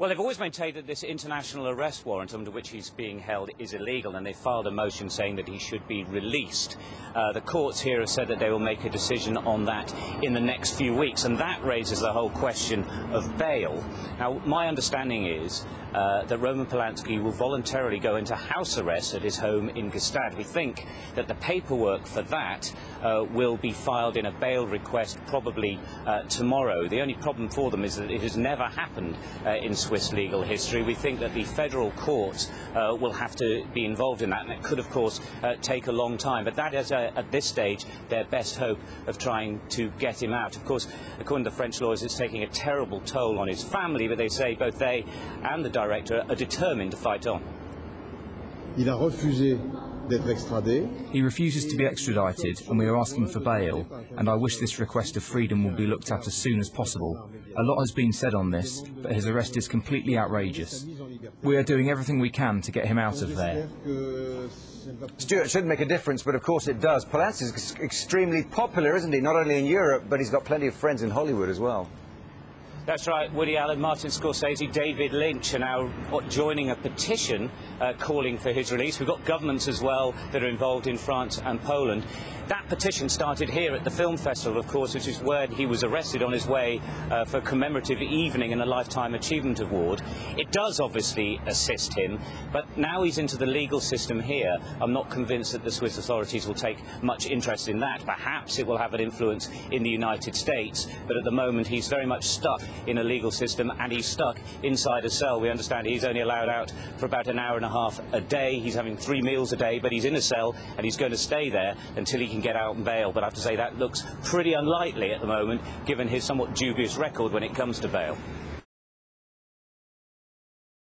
Well, they've always maintained that this international arrest warrant under which he's being held is illegal, and they filed a motion saying that he should be released. Uh, the courts here have said that they will make a decision on that in the next few weeks, and that raises the whole question of bail. Now, my understanding is uh, that Roman Polanski will voluntarily go into house arrest at his home in Gstaad. We think that the paperwork for that uh, will be filed in a bail request probably uh, tomorrow. The only problem for them is that it has never happened uh, in Swiss legal history. We think that the federal courts uh, will have to be involved in that, and it could, of course, uh, take a long time. But that is, uh, at this stage, their best hope of trying to get him out. Of course, according to French lawyers, it's taking a terrible toll on his family, but they say both they and the director are determined to fight on. Il a refusé. He refuses to be extradited, and we are asking for bail, and I wish this request of freedom will be looked at as soon as possible. A lot has been said on this, but his arrest is completely outrageous. We are doing everything we can to get him out of there. Stuart shouldn't make a difference, but of course it does. Polanski is extremely popular, isn't he? Not only in Europe, but he's got plenty of friends in Hollywood as well. That's right. Woody Allen, Martin Scorsese, David Lynch are now joining a petition uh, calling for his release. We've got governments as well that are involved in France and Poland. That petition started here at the film festival, of course, which is where he was arrested on his way uh, for a commemorative evening and a Lifetime Achievement Award. It does obviously assist him, but now he's into the legal system here. I'm not convinced that the Swiss authorities will take much interest in that. Perhaps it will have an influence in the United States, but at the moment he's very much stuck in a legal system and he's stuck inside a cell. We understand he's only allowed out for about an hour and a half a day. He's having three meals a day, but he's in a cell and he's going to stay there until he can get out on bail, but I have to say that looks pretty unlikely at the moment, given his somewhat dubious record when it comes to bail.